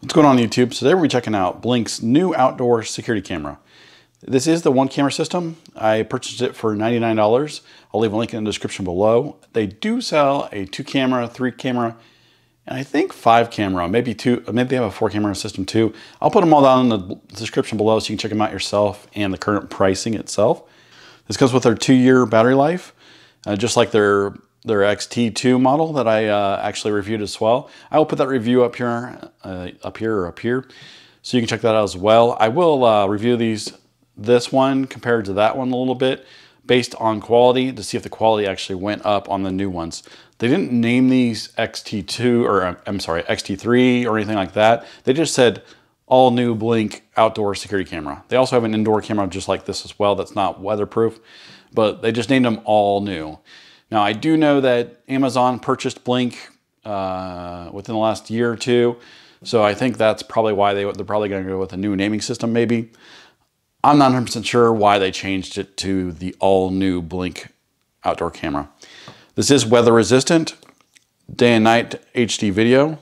What's going on YouTube? So today we're checking out Blink's new outdoor security camera. This is the one camera system. I purchased it for $99. I'll leave a link in the description below. They do sell a two camera, three camera, and I think five camera, maybe two, maybe they have a four camera system too. I'll put them all down in the description below so you can check them out yourself and the current pricing itself. This comes with their two year battery life, uh, just like their their XT2 model that I uh, actually reviewed as well. I will put that review up here, uh, up here or up here, so you can check that out as well. I will uh, review these, this one compared to that one a little bit, based on quality to see if the quality actually went up on the new ones. They didn't name these XT2 or I'm sorry, XT3 or anything like that. They just said all new Blink outdoor security camera. They also have an indoor camera just like this as well that's not weatherproof, but they just named them all new. Now, I do know that Amazon purchased Blink uh, within the last year or two, so I think that's probably why they, they're probably going to go with a new naming system maybe. I'm not 100% sure why they changed it to the all-new Blink outdoor camera. This is weather resistant, day and night HD video.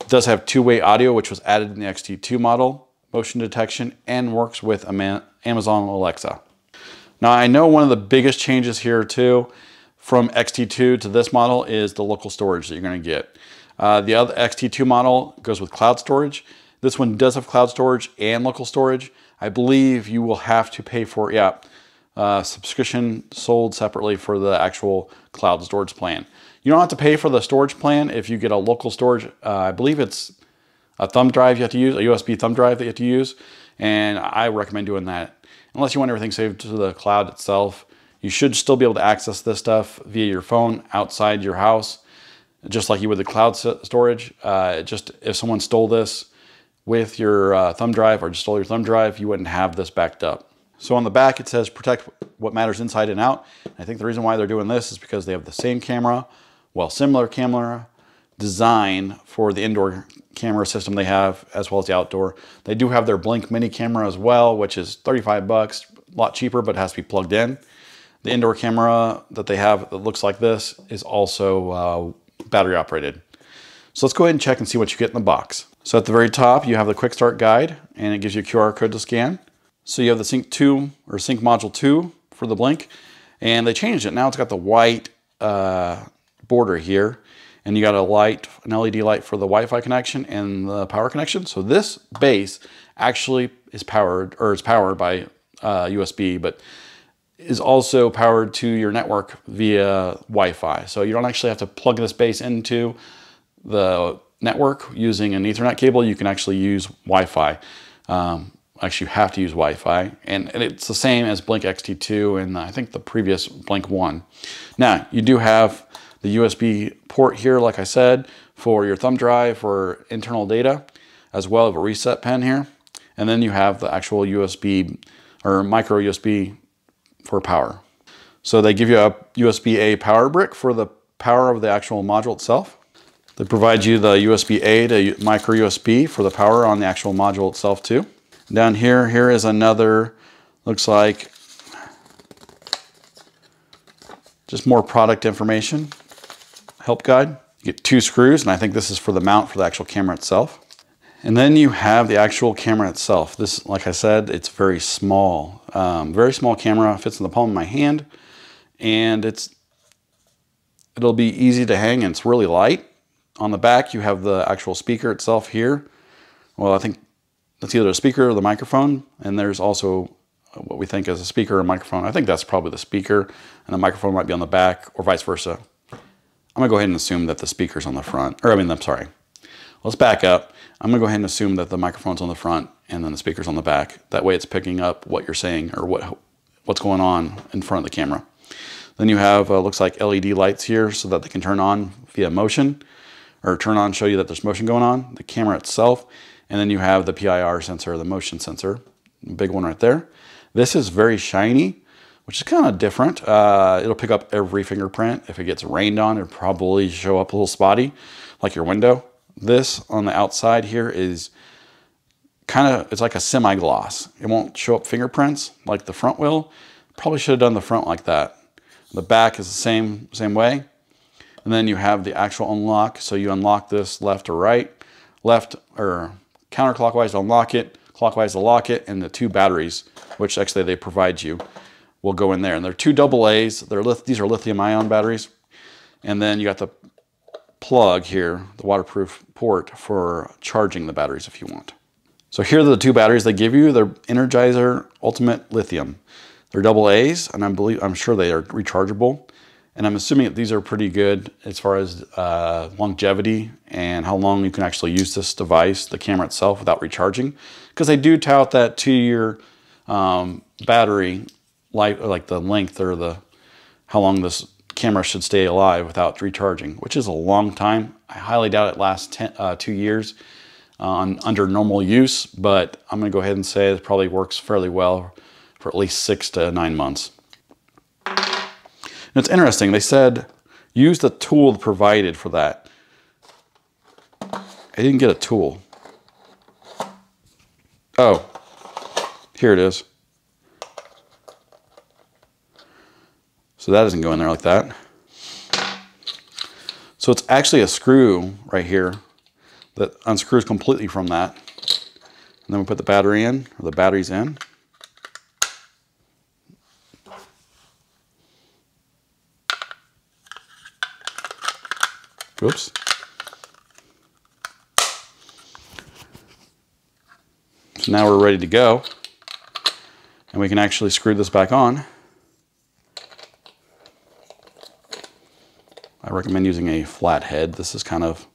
It does have two-way audio, which was added in the XT2 model, motion detection, and works with Amazon Alexa. Now, I know one of the biggest changes here too from XT2 to this model is the local storage that you're going to get. Uh, the other XT2 model goes with cloud storage. This one does have cloud storage and local storage. I believe you will have to pay for, yeah, uh, subscription sold separately for the actual cloud storage plan. You don't have to pay for the storage plan if you get a local storage. Uh, I believe it's a thumb drive you have to use, a USB thumb drive that you have to use. And I recommend doing that. Unless you want everything saved to the cloud itself, you should still be able to access this stuff via your phone outside your house, just like you would the cloud storage. Uh, just if someone stole this with your uh, thumb drive or just stole your thumb drive, you wouldn't have this backed up. So on the back, it says protect what matters inside and out. I think the reason why they're doing this is because they have the same camera, well, similar camera design for the indoor camera system they have as well as the outdoor. They do have their Blink mini camera as well, which is 35 bucks, a lot cheaper, but has to be plugged in. The indoor camera that they have that looks like this is also uh, battery operated. So let's go ahead and check and see what you get in the box. So at the very top, you have the quick start guide and it gives you a QR code to scan. So you have the Sync 2 or Sync Module 2 for the Blink and they changed it. Now it's got the white uh, border here and you got a light, an LED light for the Wi-Fi connection and the power connection. So this base actually is powered or is powered by uh, USB, but is also powered to your network via Wi-Fi. So you don't actually have to plug this base into the network using an ethernet cable. You can actually use Wi-Fi. Um, actually, you have to use Wi-Fi. And, and, it's the same as Blink XT2 and I think the previous Blink 1. Now, you do have the USB port here, like I said, for your thumb drive for internal data, as well as a reset pen here. And then you have the actual USB or micro USB for power. So they give you a USB-A power brick for the power of the actual module itself. They provide you the USB-A to micro USB for the power on the actual module itself too. Down here, here is another, looks like just more product information, help guide. You get two screws, and I think this is for the mount for the actual camera itself. And then you have the actual camera itself. This, like I said, it's very small. Um, very small camera, fits in the palm of my hand. And it's it'll be easy to hang and it's really light. On the back, you have the actual speaker itself here. Well, I think that's either a speaker or the microphone. And there's also what we think is a speaker or microphone. I think that's probably the speaker and the microphone might be on the back or vice versa. I'm gonna go ahead and assume that the speaker's on the front, or I mean, I'm sorry. Let's back up. I'm gonna go ahead and assume that the microphone's on the front and then the speaker's on the back. That way it's picking up what you're saying or what what's going on in front of the camera. Then you have, uh, looks like LED lights here so that they can turn on via motion or turn on, show you that there's motion going on, the camera itself. And then you have the PIR sensor, the motion sensor, big one right there. This is very shiny, which is kind of different. Uh, it'll pick up every fingerprint. If it gets rained on, it'll probably show up a little spotty, like your window. This on the outside here is kind of, it's like a semi-gloss. It won't show up fingerprints like the front will. Probably should have done the front like that. The back is the same, same way. And then you have the actual unlock. So you unlock this left or right. left or counterclockwise to unlock it, clockwise to lock it, and the two batteries, which actually they provide you, will go in there. And they're two double A's. They're these are lithium ion batteries. And then you got the plug here, the waterproof port for charging the batteries if you want. So here are the two batteries they give you. They're Energizer Ultimate Lithium. They're double A's, and I believe I'm sure they are rechargeable. And I'm assuming that these are pretty good as far as uh, longevity and how long you can actually use this device, the camera itself, without recharging. Because they do tout that two-year um, battery life, like the length or the how long this camera should stay alive without recharging, which is a long time. I highly doubt it lasts ten, uh, two years Uh, on under normal use, but I'm going to go ahead and say it probably works fairly well for at least six to nine months. And it's interesting, they said use the tool provided for that. I didn't get a tool. Oh, here it is. So that doesn't go in there like that. So it's actually a screw right here that unscrews completely from that. And then we put the battery in, or the batteries in. Oops. So now we're ready to go. And we can actually screw this back on. I recommend using a flat head. This is kind of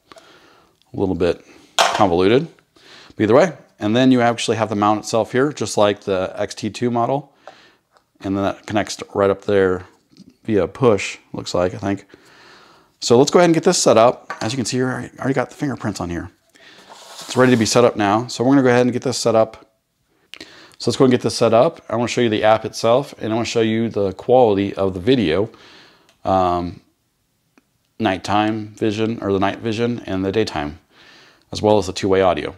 a little bit convoluted. But either way, and then you actually have the mount itself here, just like the XT2 model. And then that connects right up there via push, looks like, I think. So let's go ahead and get this set up. As you can see I already got the fingerprints on here. It's ready to be set up now. So we're gonna go ahead and get this set up. So let's go and get this set up. I wanna show you the app itself and I wanna show you the quality of the video. Um, nighttime vision or the night vision and the daytime, as well as the two-way audio.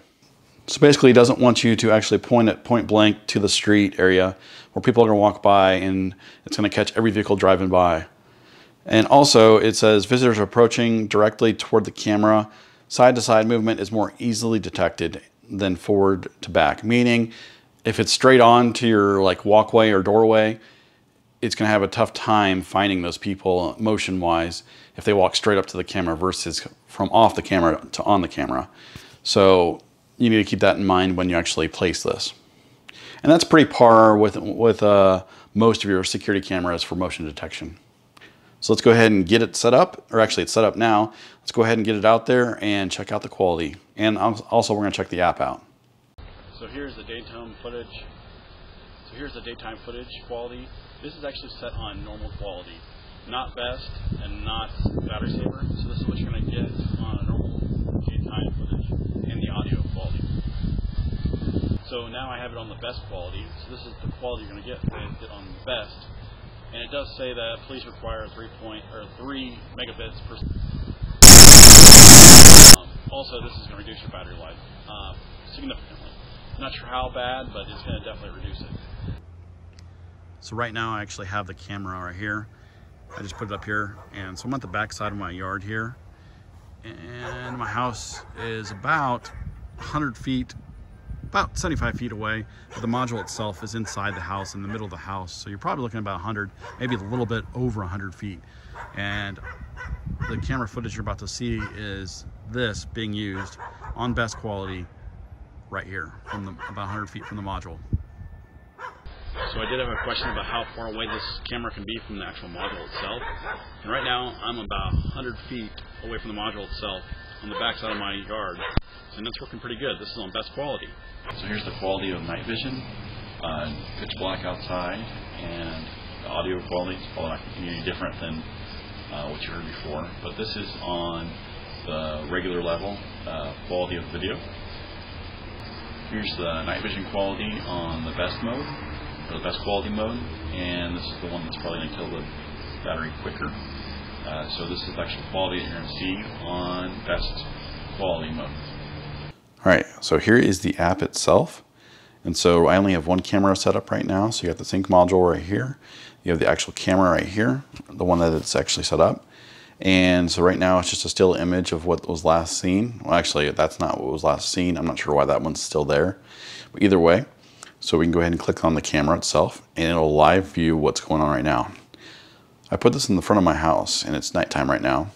So basically, it doesn't want you to actually point it point blank to the street area where people are to walk by and it's to catch every vehicle driving by. And also it says visitors approaching directly toward the camera. Side to side movement is more easily detected than forward to back, meaning if it's straight on to your like walkway or doorway, it's to have a tough time finding those people motion wise if they walk straight up to the camera versus from off the camera to on the camera. So you need to keep that in mind when you actually place this. And that's pretty par with, with uh, most of your security cameras for motion detection. So let's go ahead and get it set up, or actually it's set up now. Let's go ahead and get it out there and check out the quality. And also we're gonna check the app out. So here's the daytime footage. So here's the daytime footage quality. This is actually set on normal quality, not best and not battery saver. So this is what you're gonna get on a normal daytime footage and the audio quality. So now I have it on the best quality. So this is the quality you're gonna get on the best and it does say that please require three point or three megabits per. Um, also, this is going to reduce your battery life uh, significantly. Not sure how bad, but it's going to definitely reduce it. So right now, I actually have the camera right here. I just put it up here, and so I'm at the back side of my yard here, and my house is about 100 feet about 75 feet away, but the module itself is inside the house, in the middle of the house. So you're probably looking about 100, maybe a little bit over 100 feet. And the camera footage you're about to see is this being used on best quality right here, from the, about 100 feet from the module. So I did have a question about how far away this camera can be from the actual module itself. And right now I'm about 100 feet away from the module itself on the backside of my yard. And it's working pretty good. This is on best quality. So here's the quality of night vision. Uh, pitch black outside, and the audio quality is probably different than uh, what you heard before. But this is on the regular level uh, quality of video. Here's the night vision quality on the best mode, or the best quality mode, and this is the one that's probably going to kill the battery quicker. Uh, so this is actual quality to see on best quality mode. All right, so here is the app itself. And so I only have one camera set up right now. So you got the sync module right here. You have the actual camera right here, the one that it's actually set up. And so right now it's just a still image of what was last seen. Well, actually, that's not what was last seen. I'm not sure why that one's still there. But either way, so we can go ahead and click on the camera itself and it'll live view what's going on right now. I put this in the front of my house and it's nighttime right now.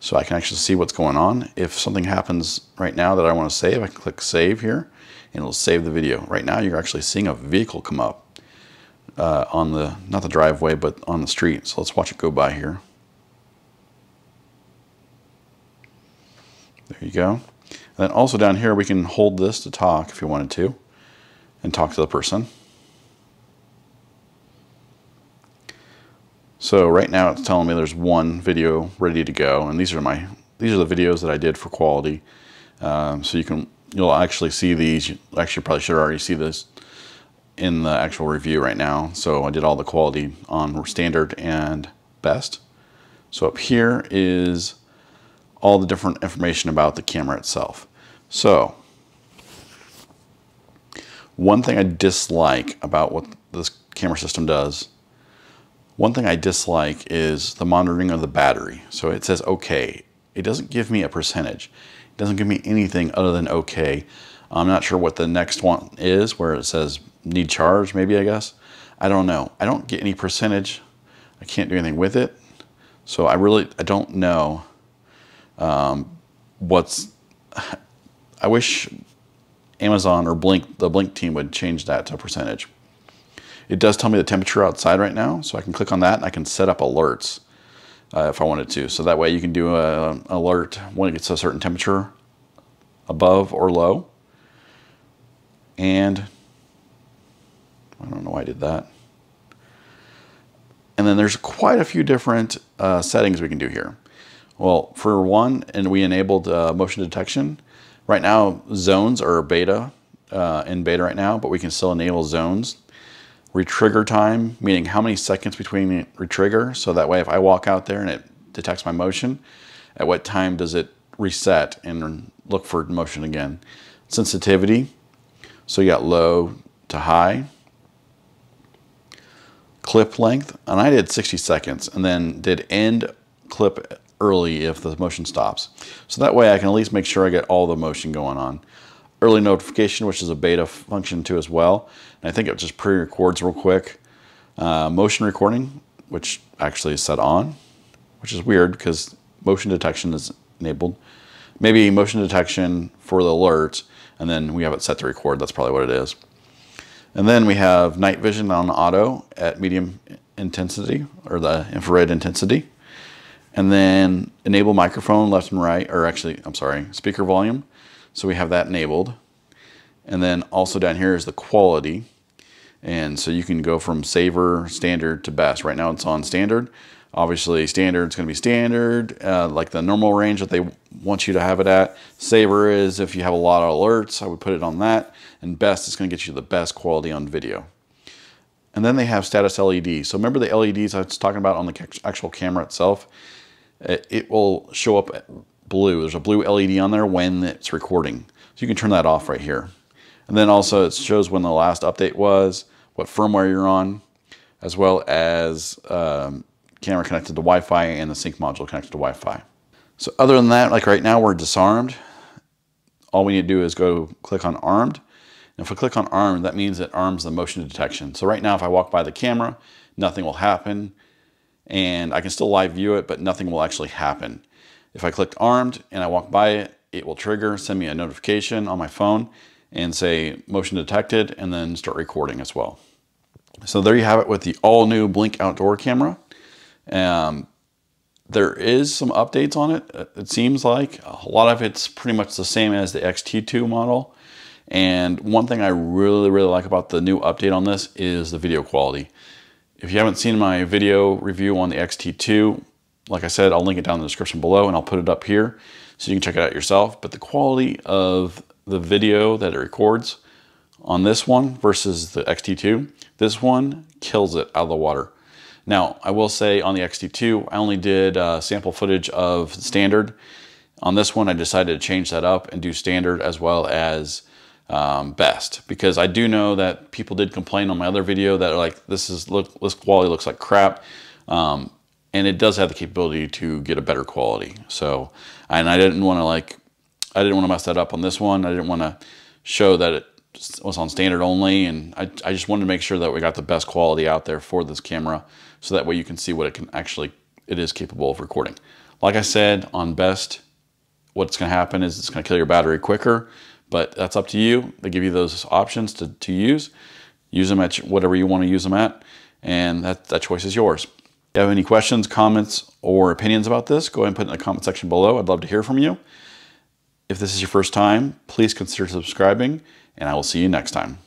So I can actually see what's going on. If something happens right now that I want to save, I can click save here and it'll save the video. Right now you're actually seeing a vehicle come up uh, on the, not the driveway, but on the street. So let's watch it go by here. There you go. And then also down here, we can hold this to talk if you wanted to and talk to the person. So right now it's telling me there's one video ready to go, and these are my these are the videos that I did for quality. Um, so you can you'll actually see these. You actually probably should already see this in the actual review right now. So I did all the quality on standard and best. So up here is all the different information about the camera itself. So one thing I dislike about what this camera system does, one thing I dislike is the monitoring of the battery. So it says okay. It doesn't give me a percentage. It doesn't give me anything other than okay. I'm not sure what the next one is where it says need charge, maybe I guess. I don't know. I don't get any percentage. I can't do anything with it. So I really, I don't know um, what's, I wish Amazon or Blink, the Blink team would change that to a percentage. It does tell me the temperature outside right now, so I can click on that and I can set up alerts uh, if I wanted to. So that way you can do an alert when it gets a certain temperature above or low. And I don't know why I did that. And then there's quite a few different uh, settings we can do here. Well, for one, and we enabled uh, motion detection. Right now, zones are beta, uh, in beta right now, but we can still enable zones. Retrigger time, meaning how many seconds between retrigger. So that way, if I walk out there and it detects my motion, at what time does it reset and look for motion again? Sensitivity, so you got low to high. Clip length, and I did 60 seconds, and then did end clip early if the motion stops. So that way I can at least make sure I get all the motion going on. Early notification, which is a beta function too as well. And I think it just pre-records real quick. Uh, motion recording, which actually is set on, which is weird because motion detection is enabled. Maybe motion detection for the alert, and then we have it set to record. That's probably what it is. And then we have night vision on auto at medium intensity, or the infrared intensity and then enable microphone left and right, or actually, I'm sorry, speaker volume. So we have that enabled. And then also down here is the quality. And so you can go from saver, standard to best. Right now it's on standard. Obviously standard is going to be standard, uh, like the normal range that they want you to have it at. Saver is if you have a lot of alerts, I would put it on that. And best is going to get you the best quality on video. And then they have status LED. So remember the LEDs I was talking about on the actual camera itself? it will show up blue. There's a blue LED on there when it's recording. So you can turn that off right here. And then also it shows when the last update was, what firmware you're on, as well as um, camera connected to Wi-Fi and the sync module connected to Wi-Fi. So other than that, like right now we're disarmed. All we need to do is go click on armed. If I click on armed, that means it arms the motion detection. So right now, if I walk by the camera, nothing will happen and I can still live view it, but nothing will actually happen. If I click armed and I walk by it, it will trigger, send me a notification on my phone and say motion detected and then start recording as well. So there you have it with the all new Blink outdoor camera. Um, there is some updates on it. It seems like a lot of it's pretty much the same as the XT2 model. And one thing I really, really like about the new update on this is the video quality. If you haven't seen my video review on the XT2, like I said, I'll link it down in the description below and I'll put it up here so you can check it out yourself. But the quality of the video that it records on this one versus the XT2, this one kills it out of the water. Now, I will say on the XT2, I only did uh, sample footage of standard. On this one, I decided to change that up and do standard as well as um, best because I do know that people did complain on my other video that like this is look this quality looks like crap. Um, and it does have the capability to get a better quality. So, and I didn't want to like, I didn't want to mess that up on this one. I didn't want to show that it was on standard only, and I, I just wanted to make sure that we got the best quality out there for this camera, so that way you can see what it can actually, it is capable of recording. Like I said, on best, what's going to happen is it's going to kill your battery quicker, but that's up to you. They give you those options to, to use. Use them at whatever you want to use them at, and that, that choice is yours. If you have any questions, comments, or opinions about this, go ahead and put in the comment section below. I'd love to hear from you. If this is your first time, please consider subscribing, and I will see you next time.